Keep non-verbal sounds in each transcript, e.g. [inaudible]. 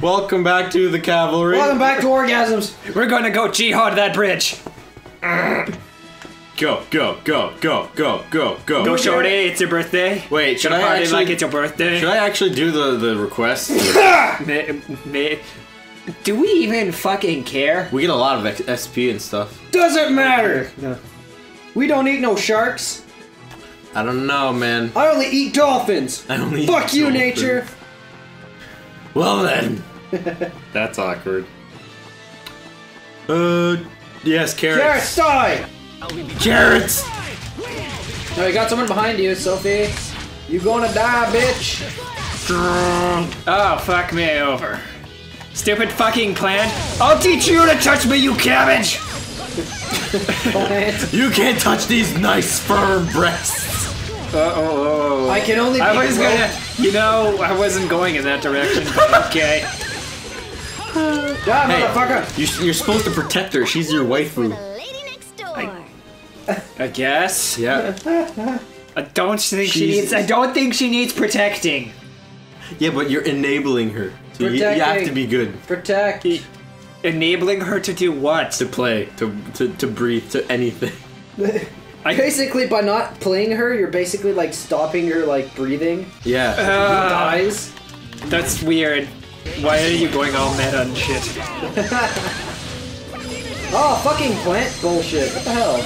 Welcome back to the cavalry. Welcome back to orgasms. We're gonna go jihad that bridge. Go, go, go, go, go, go, go. Go, shorty. It's your birthday. Wait, should I Party actually? like it's your birthday. should I actually do the the request? [laughs] Ma- ma- Do we even fucking care? we get a lot of X- SP and stuff. Doesn't matter. We don't eat no sharks. I don't know, man. I only eat dolphins. I only Fuck eat you, dolphins. nature. Well then. [laughs] That's awkward. Uh, yes, Carrots, carrots. die. Carrots. No, you got someone behind you, Sophie. You gonna die, bitch. Oh, fuck me over. Stupid fucking plan. I'll teach you to touch me, you cabbage! [laughs] You can't touch these nice firm breasts. Uh oh. Oh. I can only. I was gonna. You know, I wasn't going in that direction, but okay. Die, Hey. motherfucker. You, you're supposed to protect her. She's your For waifu. the lady next door. I guess. Yeah. I don't think she needs. I don't think she needs protecting. Yeah, but you're enabling her. So you, you have to be good Protect. Enabling her to do what? to play, to to, to breathe, to anything. [laughs] I, Basically, by not playing her, you're basically like stopping her like breathing. Yeah. Uh, Dies. that's weird. Why are you going all meta and shit? [laughs] Oh, fucking plant bullshit. What the hell?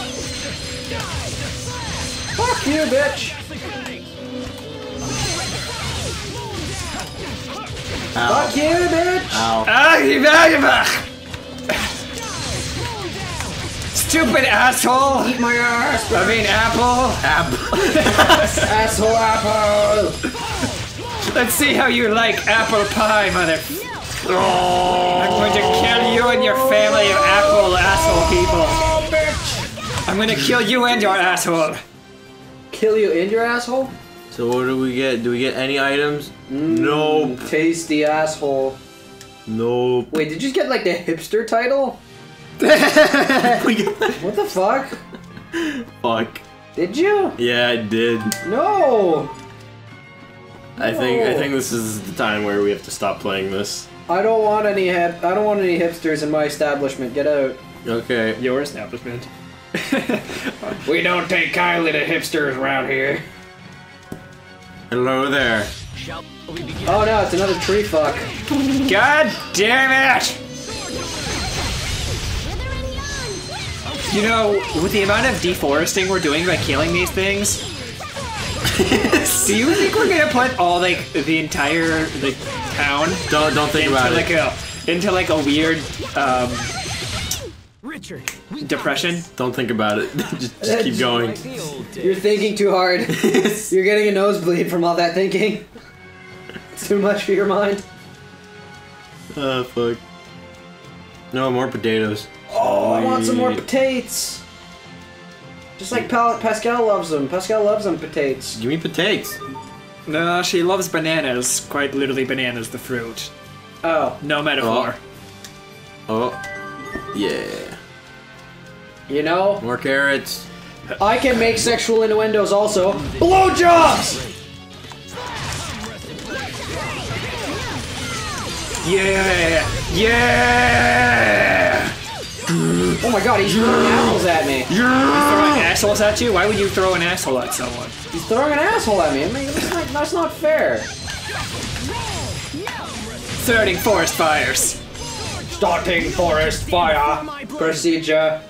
Fuck you, bitch. Ow. Fuck you, bitch. Ow. Ah, Stupid asshole! Eat my ass. I mean, apple. Apple! [laughs] Asshole apple. Let's see how you like apple pie, mother. I'm going to kill you and your family of apple asshole people. Oh, bitch. I'm going to kill you and your asshole. Kill you and your asshole? so what do we get? Do we get any items? Mm, nope. Tasty asshole. Nope. Wait, did you get like the hipster title? We [laughs] get What the fuck? fuck. Did you? Yeah, I did. No. I think I think this is the time where we have to stop playing this. I don't want any hip. I don't want any hipsters in my establishment. Get out. Okay. Your establishment. [laughs] we don't take kindly to hipsters around here. Hello there. Oh no, it's another tree fuck. God damn it! You know, with the amount of deforesting we're doing by killing these things, do you think we're gonna put all like the entire like town Don't don't think into about like it. a into like a weird um depression? Don't think about it. [laughs] just, just keep going. You're thinking too hard. [laughs] You're getting a nosebleed from all that thinking. It's too much for your mind. Oh fuck. No more potatoes. Oh, I want some more Sweet. potatoes. Just like Pal- Pascal loves them. Pascal loves them potatoes. Give me potatoes. No, she loves bananas. Quite literally, bananas, the fruit. Oh, No metaphor. Oh. oh. Yeah. you know, More carrots. I can make sexual innuendos also. Blowjobs! Yeah, yeah. Oh my god, he's throwing apples at me. He's throwing assholes at you? Why would you throw an asshole at someone? He's throwing an asshole at me. I mean, that's not, that's not fair. Starting forest fires. Starting forest fire. Procedure.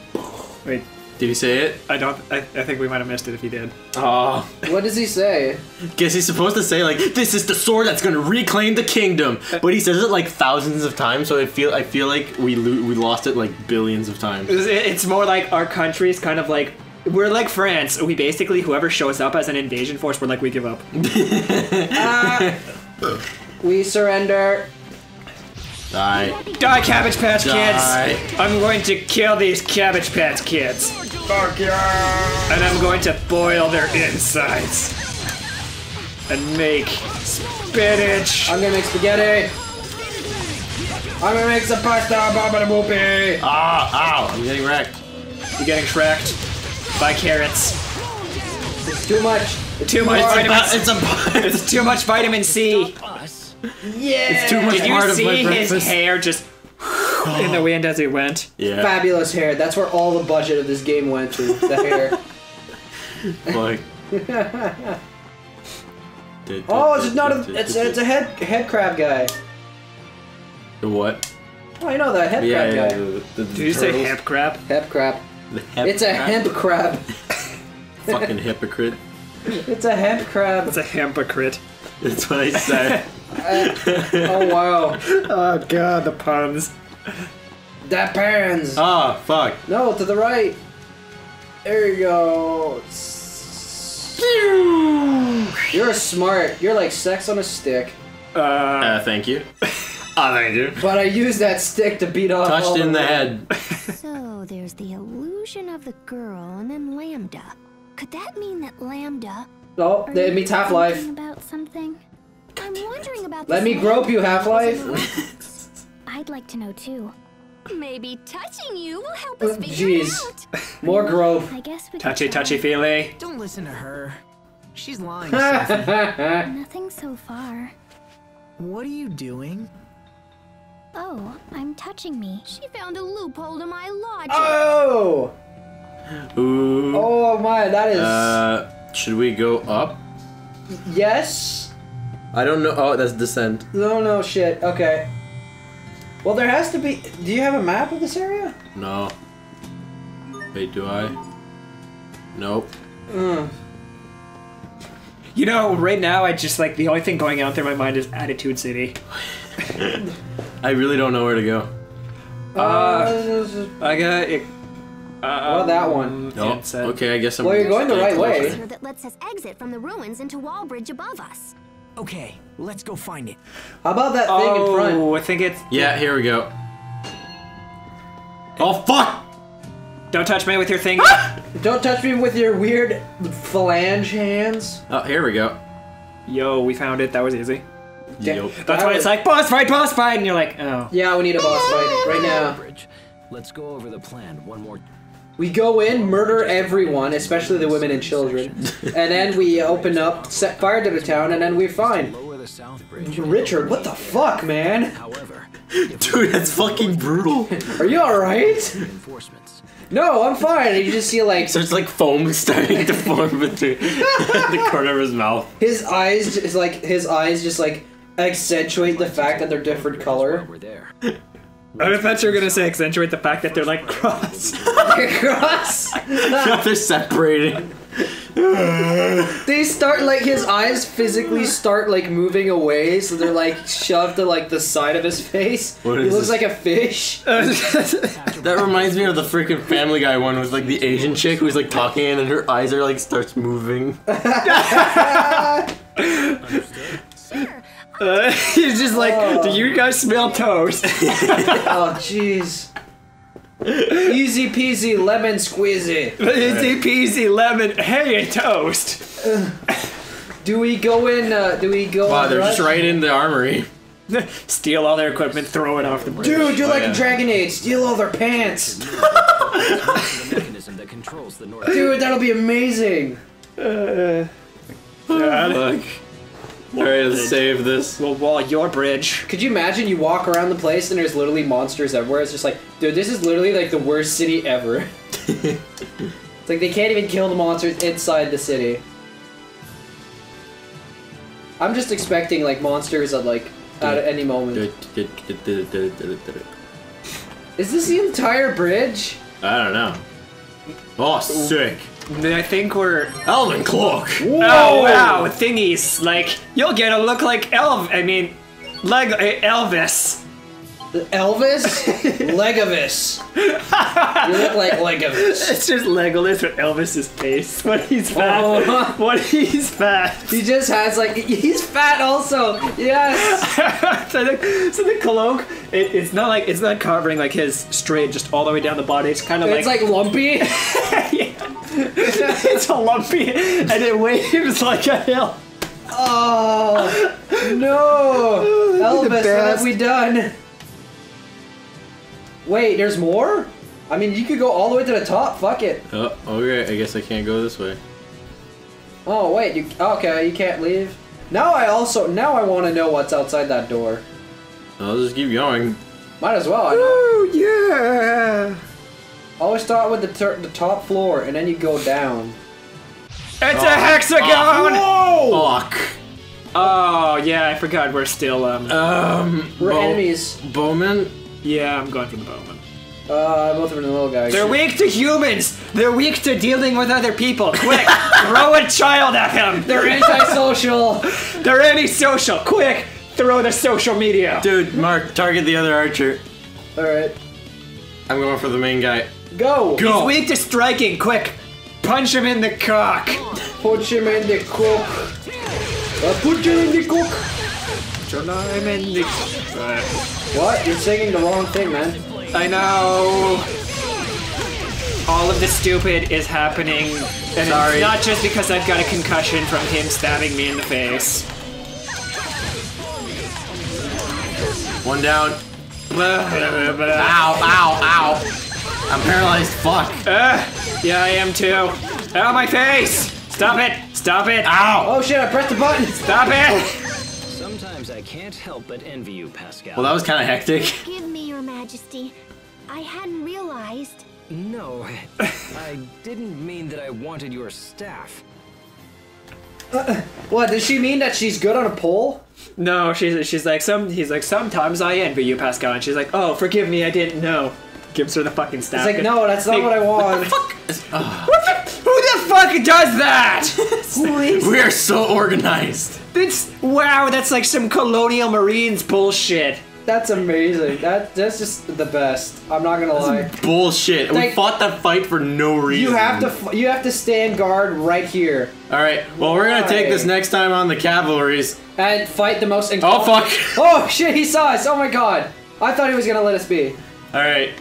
Wait, Did he say it? I don't. I, I think we might have missed it if he did. Oh. What does he say? Guess he's supposed to say like, "This is the sword that's gonna reclaim the kingdom," but he says it like thousands of times. So I feel I feel like we lo- we lost it like billions of times. It's- It's more like our country's kind of like. We're like France. We basically, whoever shows up as an invasion force, we're like, we give up. [laughs] Uh, we surrender. Die. Die, Cabbage Patch Die. Kids! I'm going to kill these Cabbage Patch Kids. Fuck yeah. And I'm going to boil their insides. And make spinach. I'm gonna make spaghetti. I'm gonna make some pasta, babada boopy. Ah! Ow! I'm getting wrecked. You're getting shreked by carrots. It's too much. It's Too much It's a [laughs] It's too much vitamin C. Yeah. It's too much Did you part of my see his hair just in the oh. wind as he went? Yeah. Fabulous hair. That's where all the budget of this game went to. The hair. [laughs] Like. [laughs] Oh, it's not a. It's a, it's a head head crab guy. The what? Oh, you know that head Yeah, crab yeah. guy. The, the, Did you say hemp crab? Hep crab. The hep It's a crab? hemp crab. [laughs] Fucking hypocrite. It's a hemp crab. It's a hypocrite. That's what I said. Uh, oh wow. Oh god, the puns. That pans. oh, fuck. No, to the right. There you go. You're smart. You're like sex on a stick. Uh, Uh, thank you. oh, [laughs] thank you. But I use that stick to beat off. all Touched in the women. head. [laughs] So there's the illusion of the girl and then Lambda. Could that mean that Lambda? Oh, are it you means Half Life. About something? I'm wondering about. Let me grope you, Half Life. [laughs] person. I'd like to know too. Maybe touching you will help us figure jeez. it out. [laughs] More grope. I guess we Touchy, touchy, feely. Don't listen to her. She's lying, [laughs] Nothing so far. what are you doing? Oh, I'm touching me. She found a loophole to my logic. Oh! Ooh. Oh my, that is. Uh, should we go up? yes? I don't know. Oh, that's descent. No, no, shit. Okay. Well, there has to be. Do you have a map of this area? No. Wait, do I? Nope. Mm. You know, right now, I just like the only thing going on through my mind is Attitude City. [laughs] I really don't know where to go. Uh, I got it. Uh, Well, that one. No. It said- Okay, I guess I'm. Well, you're going the right way. closer. Here that lets us exit from the ruins into Wolfbridge above us. Okay, let's go find it. how about that thing in oh, front? Oh, I think it's. Yeah, here we go. Oh fuck! Don't touch me with your thing. Ah! Don't touch me with your weird phalange hands. Oh, here we go. Yo, we found it. That was easy. Da- Yup. That's that why was- it's like boss fight, boss fight, and you're like, oh. Yeah, we need a boss fight right now. Let's go over the plan one more We go in, murder everyone, especially the women and children, [laughs] and then we open up, set fire to the town, and then we're fine. lower the south bridge. Richard, what the fuck, man? However, [laughs] Dude, that's fucking brutal. [laughs] Are you alright? No, I'm fine. You just see like So it's like foam starting to form between the corner of his mouth. his eyes, is like his eyes just like accentuate the fact that they're different color. We're there. I thought you were gonna say accentuate the fact that they're like crossed. Cross. [laughs] They're [laughs] separating. [laughs] They start like his eyes physically start like moving away, so they're like shoved to like the side of his face. What he is looks this? like a fish. That reminds me of the freaking Family Guy one with like the Asian chick who's like talking and then her eyes are like starts moving. Sure. Uh, [laughs] he's just like, do you guys smell toast? [laughs] Oh jeez. Easy peasy lemon squeezy. Easy peasy lemon. Hey, a toast. Do we go in? Uh, do we go? Wow, on they're rush? just right in the armory. [laughs] Steal all their equipment, throw it off the bridge. Dude, you're Oh, like yeah. a Dragon Age. Steal all their pants. the mechanism that controls the north. Dude, that'll be amazing. God. Fuck. Alright, let's save this. We'll wall your bridge. Could you imagine you walk around the place and there's literally monsters everywhere? It's just like, dude, this is literally like the worst city ever. [laughs] it's like they can't even kill the monsters inside the city. I'm just expecting like monsters at like at any moment. Is this the entire bridge? I don't know. Oh, sick. I think we're. Elven cloak. Oh wow, thingies! Like you'll get a look like Elv. I mean, Leg uh, Elvis. Elvis? [laughs] Legovis. you look like Legovis. [laughs] It's just Legolas with Elvis's face [laughs] when he's fat. Oh. when he's fat. He just has like he's fat also. Yes. so, the, so the cloak, it, it's not like it's not covering like his straight just all the way down the body. It's kind of like It's like lumpy. It's a lumpy and it waves like a hill. Oh no, [laughs] oh, Elvis, what have we done? Wait, there's more? I mean, you could go all the way to the top. Fuck it. Oh, oh, okay. I guess I can't go this way. Oh wait, you okay? You can't leave. Now I also now I want to know what's outside that door. I'll just keep going. Might as well. I know. Oh yeah. Always start with the ter- the top floor and then you go down. It's a hexagon. Fuck. Oh yeah, I forgot we're still um. Um. We're Bo- enemies. Bowman. yeah, I'm going for the Bowman. Uh, both of them are the little guys. They're weak to humans. They're weak to dealing with other people. Quick, [laughs] throw a child at them. They're antisocial. [laughs] They're antisocial. Quick, throw the social media. Dude, Mark, target the other archer. All right, I'm going for the main guy. Go. Go. He's weak to striking. Quick, punch him in the cock. Punch him in the cook. Uh, put him in the cook. I'm in the. Uh, What? You're singing the wrong thing, man. I know. All of the stupid is happening, and Sorry. it's not just because I've got a concussion from him stabbing me in the face. One down. Ow, ow, ow. I'm paralyzed. Fuck. Uh, yeah, I am too. Ow, my face! Stop it! Stop it! Ow. Oh shit! I pressed the button. Stop it! Sometimes I can't help but envy you, Pascal. Well, that was kind of hectic. Give me, Your Majesty. I hadn't realized. No, I didn't mean that I wanted your staff. Uh, uh, what? Does she mean that she's good on a pole? No, she's she's like some. He's like sometimes I envy you, Pascal, and she's like, oh, forgive me, I didn't know. Gives her the fucking staff. It's like, no, that's not what I want. Who the fuck does that? [laughs] [laughs] We are so organized. It's wow. That's like some colonial marines bullshit. That's amazing. That that's just the best. I'm not gonna lie. Bullshit. We fought that fight for no reason. You have to you have to stand guard right here All right. Well, we're gonna take this next time on the cavalries. and fight the most. Oh fuck. [laughs] Oh shit! He saw us. Oh my god! I thought he was gonna let us be. All right.